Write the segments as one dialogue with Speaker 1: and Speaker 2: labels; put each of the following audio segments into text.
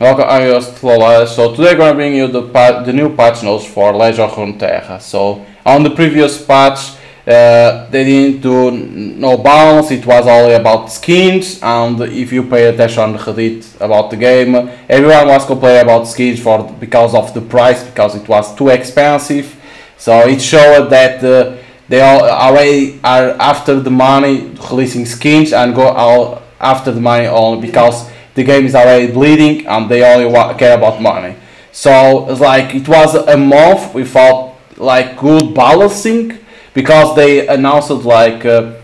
Speaker 1: Welcome, I'm just So today I'm gonna bring you the the new patch notes for Legend of Runeterra. So on the previous patch, uh, they didn't do no balance. It was only about skins, and if you pay attention on Reddit about the game, everyone was complaining about skins for because of the price because it was too expensive. So it showed that uh, they all already are after the money releasing skins and go out after the money only because the game is already bleeding and they only care about money. So it's like it was a month without like good balancing because they announced like uh,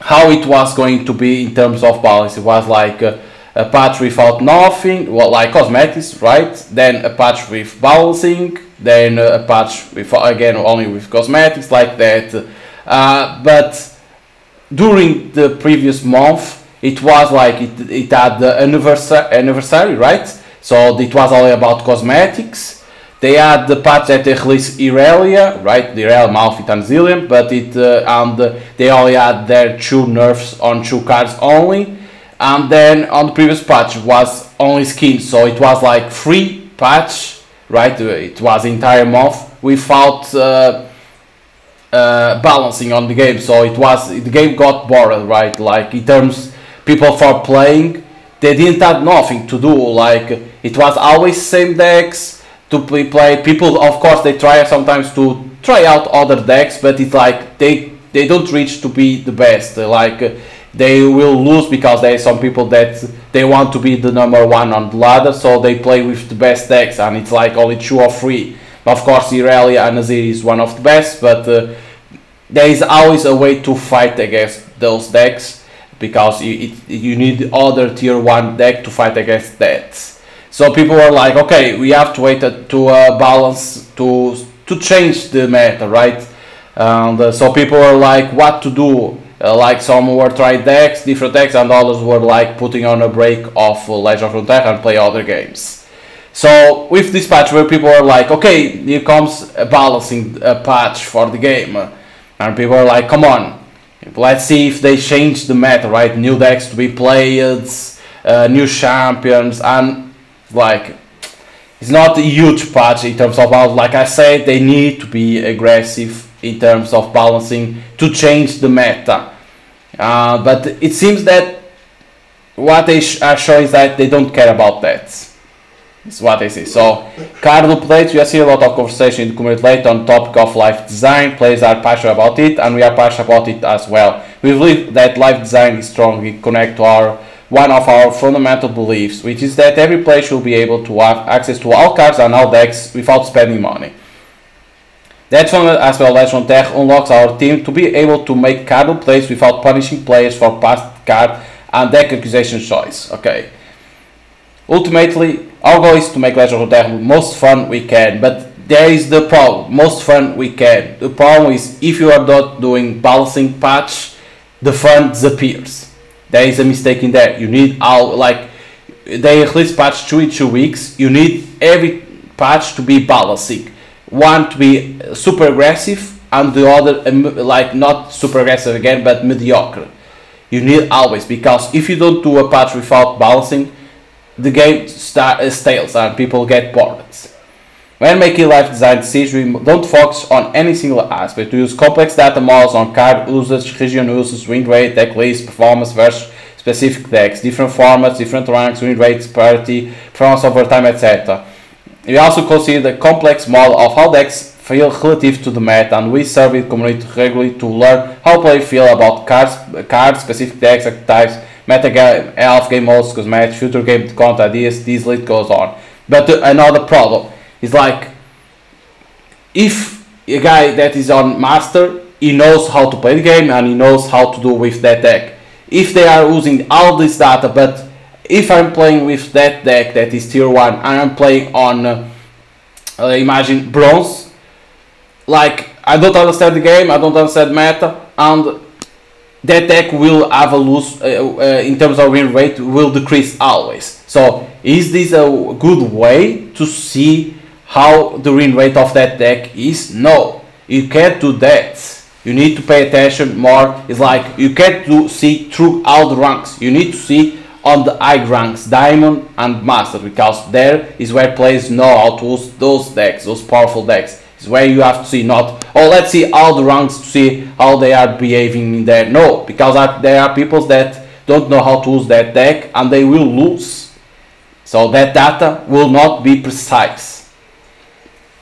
Speaker 1: how it was going to be in terms of balance. It was like uh, a patch without nothing, well like cosmetics, right? Then a patch with balancing, then a patch with again only with cosmetics like that. Uh, but during the previous month it was like it, it had the anniversary, anniversary, right? So it was all about cosmetics. They had the patch that they released Irelia, right? The Irelia, Malphite and Zilean, but it uh, and they only had their two nerfs on two cards only. And then on the previous patch was only skins, so it was like free patch, right? It was entire month without uh, uh, balancing on the game, so it was the game got bored, right? Like in terms people for playing they didn't have nothing to do like it was always same decks to play, people of course they try sometimes to try out other decks but it's like they they don't reach to be the best. Like they will lose because there are some people that they want to be the number one on the ladder so they play with the best decks and it's like only two or three. Of course Irelia and Azir is one of the best but uh, there is always a way to fight against those decks because you, it, you need other tier 1 deck to fight against that. So people were like, okay, we have to wait to uh, balance, to, to change the meta, right? And uh, so people were like, what to do? Uh, like some were trying decks, different decks, and others were like putting on a break of uh, Legend of Runeterra and play other games. So with this patch where people were like, okay, here comes a balancing uh, patch for the game. And people were like, come on, let's see if they change the meta, right? New decks to be played, uh, new champions, and like it's not a huge patch in terms of balance. Like I said, they need to be aggressive in terms of balancing to change the meta. Uh, but it seems that what they are showing is that they don't care about that. It's what I see. So, card updates, we are seeing a lot of conversation in the community late on topic of live design. Players are passionate about it, and we are passionate about it as well. We believe that live design is strongly connected to our one of our fundamental beliefs, which is that every player should be able to have access to all cards and all decks without spending money. That fundamental as well as Tech unlocks our team to be able to make card plays without punishing players for past card and deck acquisition choice. Okay. Ultimately, our goal is to make Legend of Runeterra most fun we can, but there is the problem, most fun we can. The problem is if you are not doing balancing patch, the fun disappears. There is a mistake in there. You need all like they release patch two in two weeks. You need every patch to be balancing. One to be super aggressive and the other um, like not super aggressive again but mediocre. You need always because if you don't do a patch without balancing, the game start, uh, and people get bored. When making live design decisions, we don't focus on any single aspect. We use complex data models on card usage, region usage, win rate, deck list, performance versus specific decks, different formats, different ranks, win rates, parity, performance over time, etc. We also consider the complex model of how decks feel relative to the meta, and we survey the community regularly to learn how players feel about cards, card specific decks, types, meta game, elf game modes, cosmetics, future game content ideas, this list goes on. But uh, another problem is like if a guy that is on master, he knows how to play the game and he knows how to do with that deck. If they are using all this data, but if I'm playing with that deck that is tier 1 and I'm playing on, uh, uh, imagine bronze, like I don't understand the game, I don't understand meta, and that deck will have a lose uh, uh, in terms of win rate will decrease always. So is this a good way to see how the win rate of that deck is? No, you can't do that. You need to pay attention more. It's like you can't do see through all the ranks. You need to see on the high ranks, Diamond and Master, because there is where players know how to use those decks, those powerful decks. It's where you have to see not, oh, let's see all the ranks to see how they are behaving in there. No, because there are people that don't know how to use that deck and they will lose. So that data will not be precise.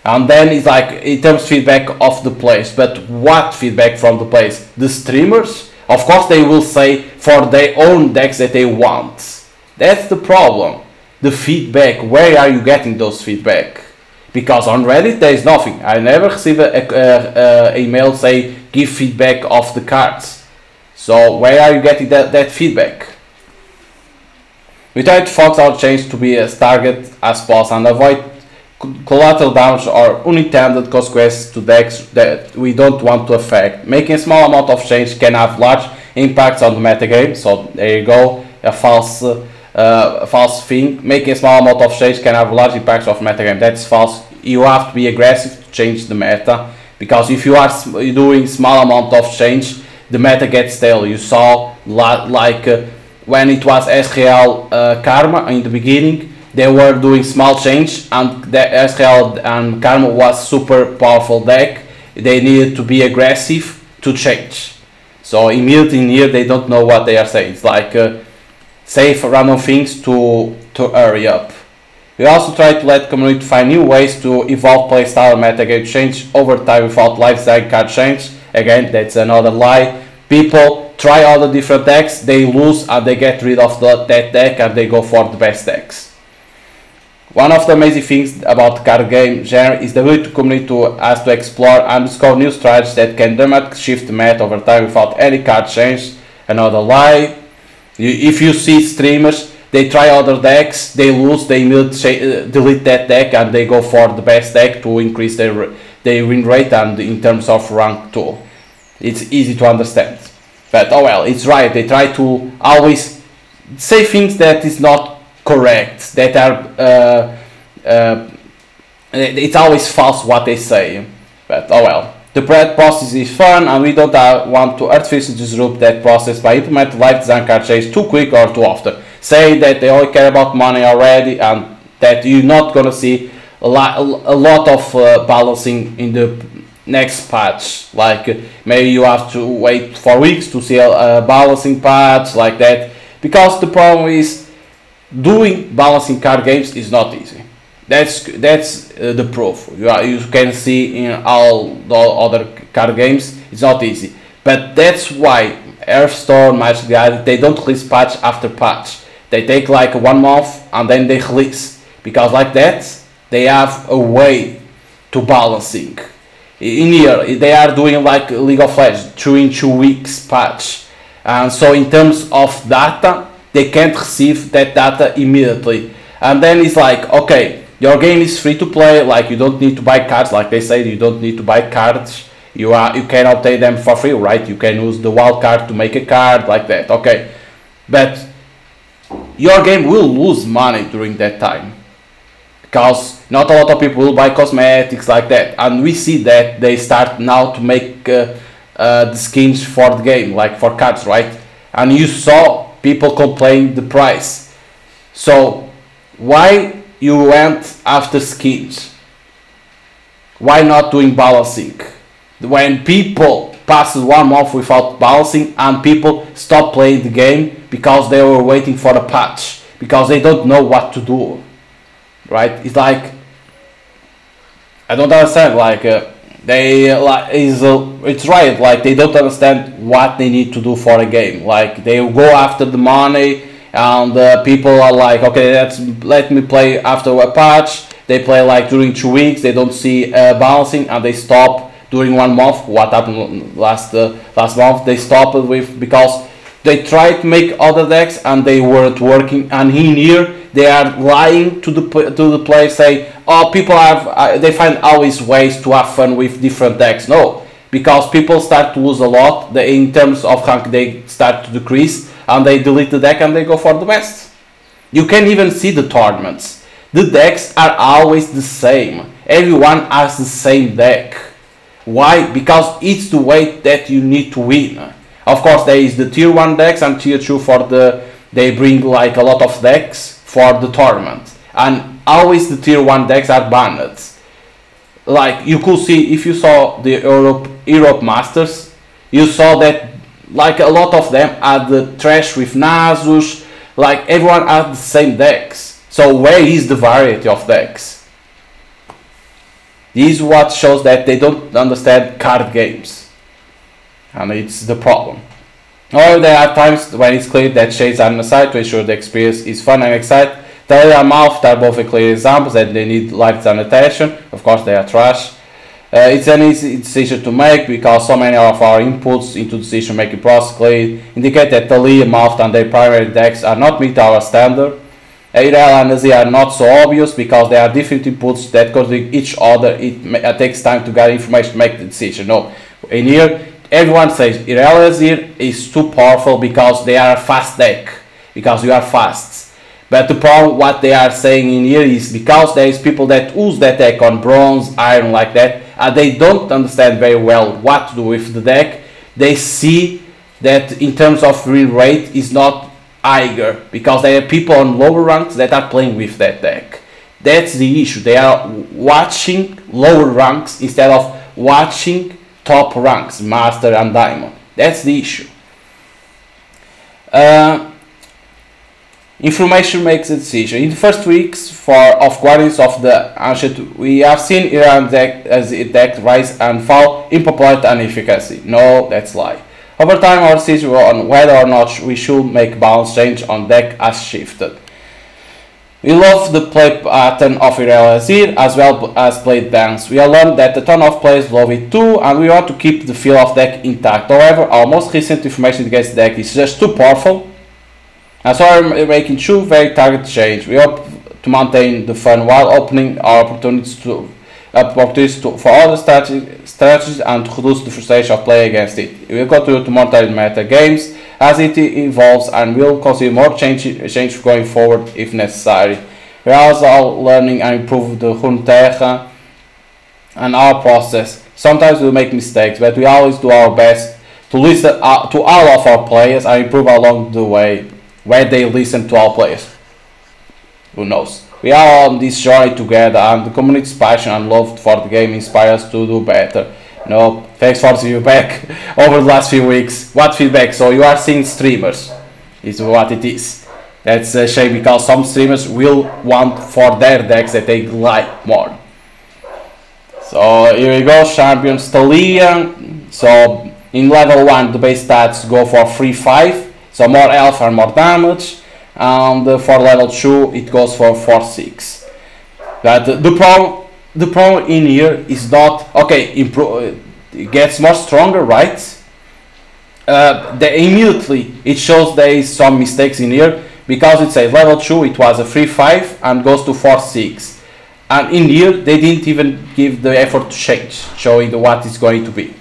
Speaker 1: And then it's like, in terms feedback of the place. but what feedback from the place? The streamers? Of course they will say for their own decks that they want. That's the problem. The feedback, where are you getting those feedback? Because on Reddit there is nothing. I never receive a, a, a email say give feedback of the cards. So where are you getting that, that feedback? We try to focus our change to be as target as possible and avoid collateral damage or unintended consequences to decks that we don't want to affect. Making a small amount of change can have large impacts on the metagame, so there you go, a false uh, a false thing. Making a small amount of change can have large impacts of metagame, that's false. You have to be aggressive to change the meta, because if you are doing small amount of change, the meta gets stale. You saw like uh, when it was Ezreal uh, Karma in the beginning, they were doing small change and the Ezreal and Karma was super powerful deck. They needed to be aggressive to change. So immediately in here they don't know what they are saying. It's like uh, say for random things to to hurry up. We also try to let community find new ways to evolve playstyle and metagame change over time without lifestyle card change. Again, that's another lie. People try all the different decks, they lose and they get rid of the, that deck and they go for the best decks. One of the amazing things about card game genre is the ability to community to us to explore and discover new strategies that can dramatically shift the meta over time without any card change. Another lie. If you see streamers, they try other decks, they lose, they uh, delete that deck and they go for the best deck to increase their, their win rate and in terms of rank too. It's easy to understand. But oh well, it's right, they try to always say things that is not correct, that are uh, uh, it's always false what they say. But oh well. The process is fun and we don't uh, want to artificially disrupt that process by implementing live design change too quick or too often. Say that they only care about money already and that you're not gonna see a lot, a lot of uh, balancing in the next patch. Like uh, maybe you have to wait for weeks to see a, a balancing patch like that. Because the problem is doing balancing card games is not easy. That's that's uh, the proof. You, are, you can see in all the other card games, it's not easy. But that's why Hearthstone, Magic the they don't release patch after patch. They take like one month and then they release because like that they have a way to balancing. In here they are doing like League of Legends, two in two weeks patch, and so in terms of data they can't receive that data immediately. And then it's like, okay, your game is free to play, like you don't need to buy cards, like they say, you don't need to buy cards. You are you can obtain them for free, right? You can use the wild card to make a card like that. Okay. But your game will lose money during that time. Because not a lot of people will buy cosmetics like that. And we see that they start now to make uh, uh, the skins for the game, like for cards, right? And you saw people complain the price. So why you went after skins? Why not doing balancing? When people pass one month without balancing and people stop playing the game because they were waiting for a patch because they don't know what to do right it's like i don't understand like uh, they like is uh, it's right like they don't understand what they need to do for a game like they go after the money and uh, people are like okay let's let me play after a patch. They play like during two weeks they don't see uh, balancing and they stop during one month. What happened last uh, last month? They stopped with because they tried to make other decks and they weren't working. And in here they are lying to the to the player say oh people have uh, they find always ways to have fun with different decks. No because people start to lose a lot in terms of rank they start to decrease and they delete the deck and they go for the best. You can even see the tournaments. The decks are always the same. Everyone has the same deck. Why? Because it's the way that you need to win. Of course there is the tier 1 decks and tier 2 for the they bring like a lot of decks for the tournament, and always the tier one decks are banned. Like you could see if you saw the Europe Europe Masters, you saw that like a lot of them had the Thresh with Nasus, like everyone had the same decks. So where is the variety of decks? This is what shows that they don't understand card games. And it's the problem. Or there are times when it's clear that shades are on the side to ensure the experience is fun and exciting. And Mouth are both clear examples that they need lifetime attention. Of course, they are trash. Uh, it's an easy decision to make because so many of our inputs into decision making process clearly indicate that Taliyah, Mouth, and their primary decks are not meet our standard. Irel and Azir are not so obvious because they are different inputs that contradict each other. It, it, takes time to get information to make the decision. No, in here everyone says Irel Azir is too powerful because they are a fast deck because you are fast. But the problem, what they are saying in here is because there is people that use that deck on bronze, iron like that, and they don't understand very well what to do with the deck. They see that in terms of real rate is not higher because there are people on lower ranks that are playing with that deck. That's the issue. They are watching lower ranks instead of watching top ranks, master and diamond. That's the issue. Uh, information makes a decision. In the first weeks for of Guardians of the Ancient, we have seen Iran deck as deck rise and fall in popularity and efficacy. No, that's lie. Over time, our decision on whether or not we should make balance change on deck has shifted. We love the play pattern of Irel Azir as well as Blade Dance. We have learned that a ton of players love it too and we want to keep the feel of deck intact. However, our most recent information against deck is just too powerful so we're making two very targeted changes. We hope to maintain the fun while opening our opportunities to opportunities to, for other strategies, and to reduce the frustration of play against it. We will continue to monitor meta games as it evolves and will consider more change, change going forward if necessary. We are also learning and improving the Runeterra and our process. Sometimes we make mistakes, but we always do our best to listen uh, to all of our players and improve along the way where they listen to our players. Who knows? We are on this journey together and the community's passion and love for the game inspires us to do better. Know, thanks for seeing you back over the last few weeks. What feedback? So you are seeing streamers, is what it is. That's a shame because some streamers will want for their decks that they like more. So here we go, champions Taliyah. So in level 1 the base stats go for 3-5, so more health and more damage and for level 2 it goes for 4 6 that the problem the problem in here is not okay improve it gets more stronger right? Uh, the, immediately it shows there is some mistakes in here because it says level 2 it was a 3 5 and goes to 4 6 and in here they didn't even give the effort to change showing what is going to be.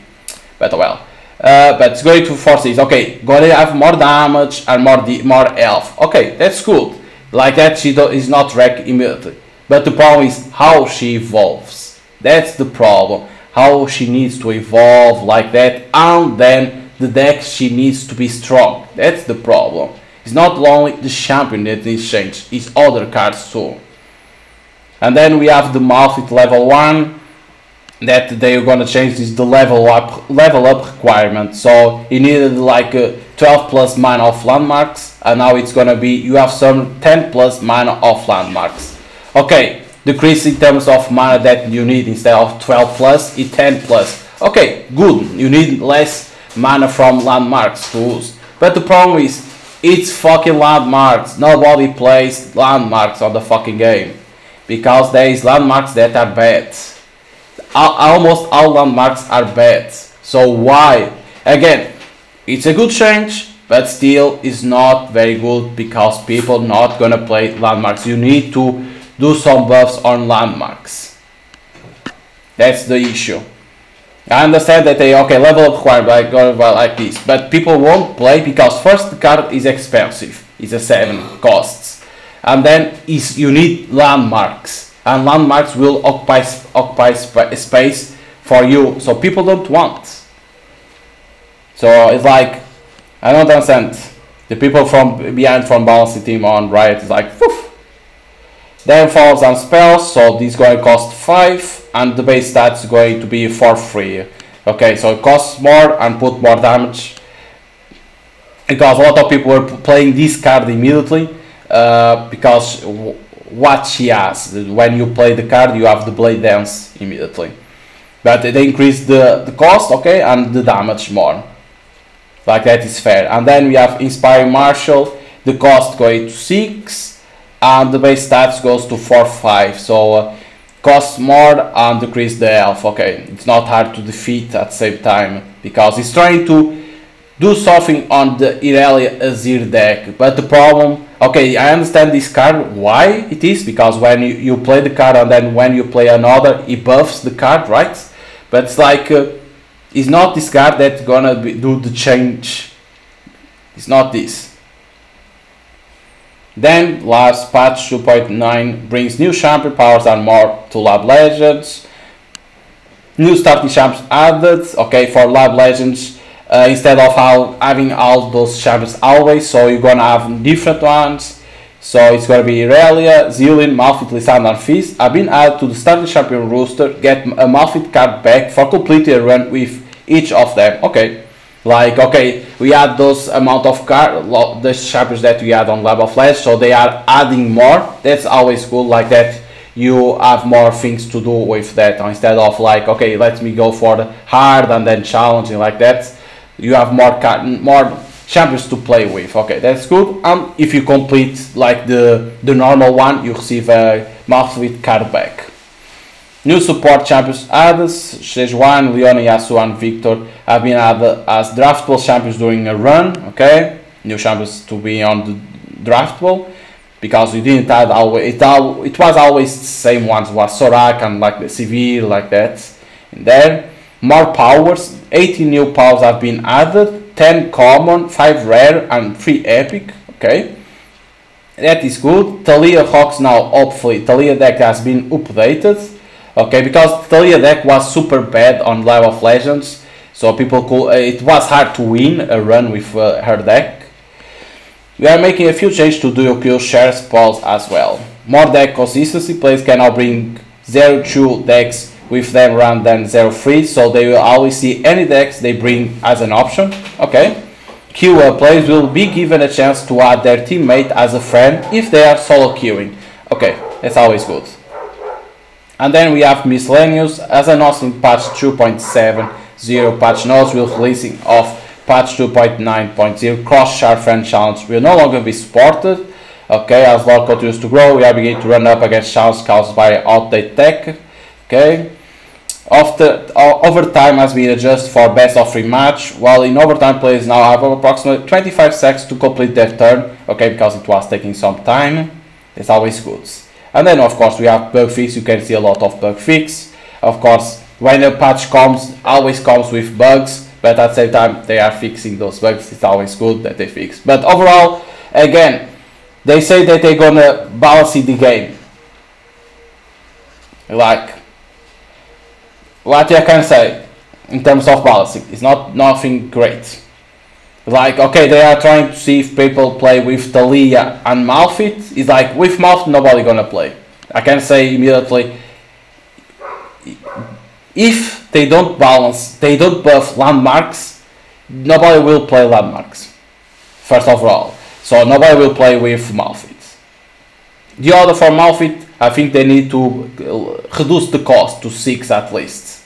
Speaker 1: But well uh, but it's going to force this. Okay, gonna have more damage and more more health. Okay, that's cool. Like that, she is not wrecked immediately. But the problem is how she evolves. That's the problem. How she needs to evolve like that, and then the deck she needs to be strong. That's the problem. It's not only the champion that needs change, it's other cards too. And then we have the at level 1 that they are gonna change is the level up level up requirement. So you needed like uh, 12 plus mana of landmarks, and now it's gonna be you have some 10 plus mana of landmarks. Okay, decrease in terms of mana that you need instead of 12 plus, it's 10 plus. Okay, good. You need less mana from landmarks to use. But the problem is, it's fucking landmarks. Nobody plays landmarks on the fucking game because there is landmarks that are bad almost all landmarks are bad. So why? Again, it's a good change, but still is not very good because people not gonna play landmarks. You need to do some buffs on landmarks. That's the issue. I understand that they okay level up required by like this, but people won't play because first the card is expensive. It's a seven costs, and then is you need landmarks and landmarks will occupy, occupy sp space for you so people don't want so it's like I don't understand The people from behind from balancing team on right is like, Woof. Then falls on spells, so this going to cost 5 and the base stats going to be for free. Okay, so it costs more and put more damage because a lot of people were playing this card immediately uh, because what she has. When you play the card you have the blade dance immediately. But they increase the, the cost okay and the damage more. Like that is fair. And then we have inspiring martial the cost going to 6 and the base stats goes to 4 5 so uh, costs more and decrease the health okay. It's not hard to defeat at the same time because it's trying to do something on the Irelia Azir deck. But the problem okay I understand this card. Why it is? Because when you, you play the card and then when you play another it buffs the card right? But it's like uh, it's not this card that's gonna be, do the change. It's not this. Then last patch 2.9 brings new champion powers and more to Lab Legends. New starting champs added. Okay for Lab Legends uh, instead of how, having all those champions always so you're gonna have different ones. So it's gonna be Irelia, Zilean, Malphite, Lissandra and Fizz. Have been added to the starting champion roster get a Malphite card back for completing a run with each of them. Okay. Like okay we had those amount of card the champions that we had on of Legends so they are adding more. That's always cool like that you have more things to do with that instead of like okay let me go for the hard and then challenging like that you have more more champions to play with. Okay that's good. And if you complete like the the normal one you receive a Malphite card back new support champions added Sejuani, Leona, Yasuo and Viktor have been added as draftable champions during a run okay? New champions to be on the draftable because we didn't add always it, al it was always the same ones was Sorak and like the Sivir like that in there more powers, 80 new powers have been added, 10 common, 5 rare and 3 epic, okay. That is good. Taliyah Hawks now, hopefully, Taliyah deck has been updated, okay, because Taliyah deck was super bad on Live of Legends, so people could, uh, it was hard to win a run with uh, her deck. We are making a few changes to duo kill share spells as well. More deck consistency, players can now bring 0-2 decks with them run than 0-3 so they will always see any decks they bring as an option. Okay. Queue players will be given a chance to add their teammate as a friend if they are solo queuing. Okay. That's always good. And then we have miscellaneous. As an in patch 2.70 patch notes will releasing of patch 2.9.0 cross shard friend challenge will no longer be supported okay. As lore continues to grow we are beginning to run up against challenges caused by outdated tech okay? After uh, overtime has been adjusted for best of three match while in overtime players now have approximately 25 seconds to complete their turn okay because it was taking some time. It's always good and then of course we have bug fix. You can see a lot of bug fix. Of course when a patch comes always comes with bugs but at the same time they are fixing those bugs. It's always good that they fix. But overall again they say that they're gonna balance the game. Like what I can say in terms of balancing is not nothing great. Like okay, they are trying to see if people play with Taliyah and Malphite. It's like with Malphite nobody gonna play. I can say immediately if they don't balance, they don't buff landmarks, nobody will play landmarks. First of all, so nobody will play with Malphite. The other for Malphite, I think they need to reduce the cost to six at least.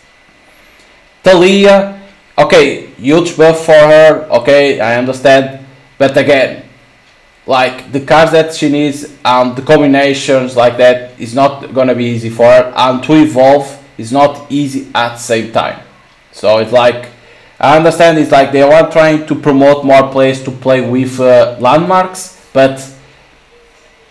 Speaker 1: Taliyah, okay, huge buff for her, okay, I understand, but again, like the cards that she needs and the combinations like that is not gonna be easy for her, and to evolve is not easy at the same time. So it's like, I understand it's like they are trying to promote more players to play with uh, landmarks, but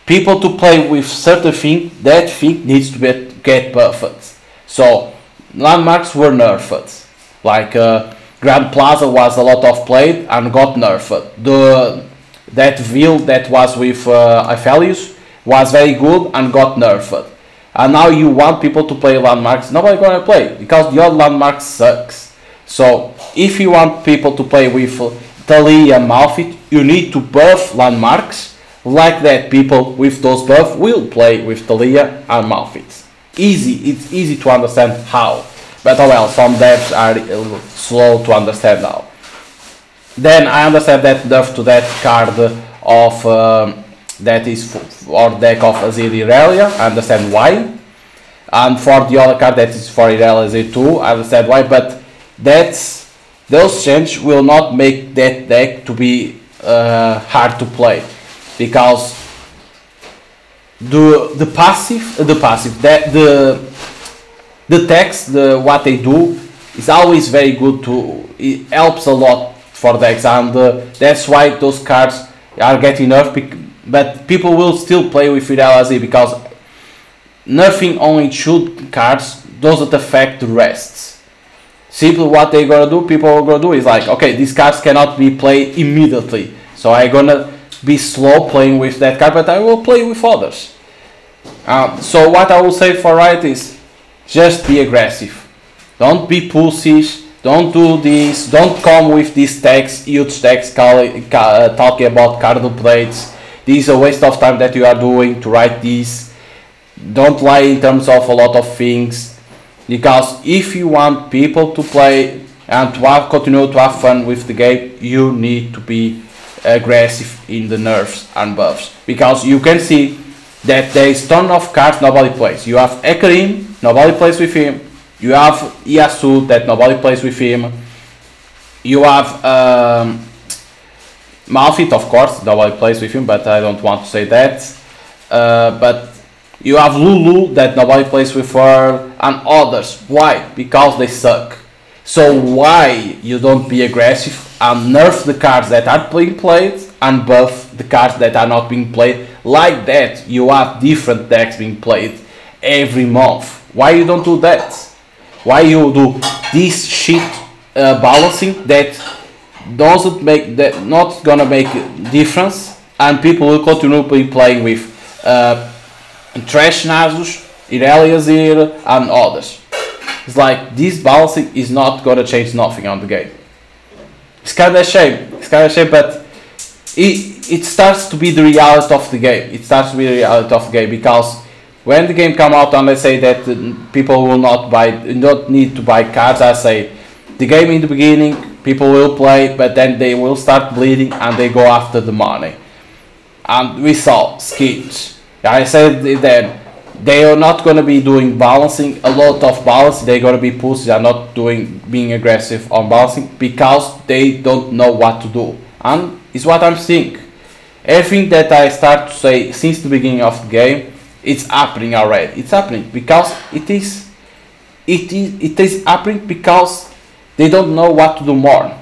Speaker 1: people to play with certain thing, that thing needs to be, get buffed. So landmarks were nerfed like uh, Grand Plaza was a lot of played and got nerfed. The that Ville that was with uh, Aphelios was very good and got nerfed. And now you want people to play landmarks, nobody gonna play because your old landmarks sucks. So if you want people to play with Taliyah Malphite, you need to buff landmarks. Like that, people with those buff will play with Taliyah and Malphite. Easy, it's easy to understand how. But oh well, some devs are slow to understand now. Then I understand that buff to that card of um, that is for deck of Azir Irelia. I understand why. And for the other card that is for Irelia Z2, I understand why. But that's those changes will not make that deck to be uh, hard to play because the the passive the passive that the the text the what they do is always very good to it helps a lot for and uh, that's why those cards are getting nerfed but people will still play with Fidel Z because nerfing only shoot cards doesn't affect the rest. Simply what they're gonna do people are gonna do is like okay these cards cannot be played immediately. So I'm gonna be slow playing with that card, but I will play with others. Uh, so what I will say for Riot is just be aggressive. Don't be pussies. Don't do this. Don't come with these text, huge text uh, talking about card updates. This is a waste of time that you are doing to write this. Don't lie in terms of a lot of things. Because if you want people to play and to have, continue to have fun with the game, you need to be aggressive in the nerfs and buffs because you can see that there is ton of cards nobody plays. You have Hecarim, nobody plays with him. You have Yasuo that nobody plays with him. You have um, Malphite, of course, nobody plays with him, but I don't want to say that. Uh, but you have Lulu that nobody plays with her and others. Why? Because they suck. So why you don't be aggressive and nerf the cards that are being played and buff the cards that are not being played. Like that, you have different decks being played every month. Why you don't do that? Why you do this shit uh, balancing that doesn't make that not gonna make a difference and people will continue playing with uh, Thresh Nasus, Irelia and others. It's like this balancing is not gonna change nothing on the game. It's kind of a shame. It's kind of a shame, but it it starts to be the reality of the game. It starts to be the reality of the game because when the game come out and I say that people will not buy, not need to buy cards, I say the game in the beginning people will play, but then they will start bleeding and they go after the money. And we saw skins. I said then they are not going to be doing balancing a lot of balance they're going to be pussy they are not doing being aggressive on balancing because they don't know what to do. And it's what i'm seeing. Everything that i start to say since the beginning of the game it's happening already. It's happening because it is it is it is happening because they don't know what to do more.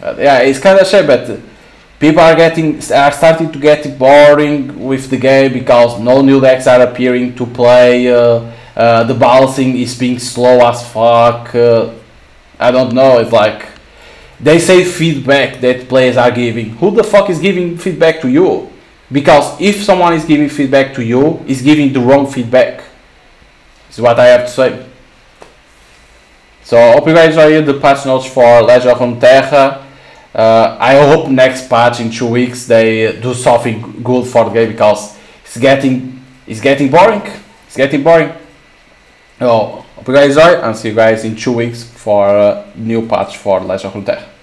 Speaker 1: Uh, yeah it's kind of shame but people are getting are starting to get boring with the game because no new decks are appearing to play. Uh, uh, the balancing is being slow as fuck. Uh, I don't know. It's like they say feedback that players are giving. Who the fuck is giving feedback to you? Because if someone is giving feedback to you, is giving the wrong feedback. Is what I have to say. So hope you guys enjoyed the patch notes for Legend of Runeterra. Uh, I hope next patch in two weeks they do something good for the game because it's getting it's getting boring. It's getting boring. So hope you guys enjoy and see you guys in two weeks for a new patch for Legend of Runeterra.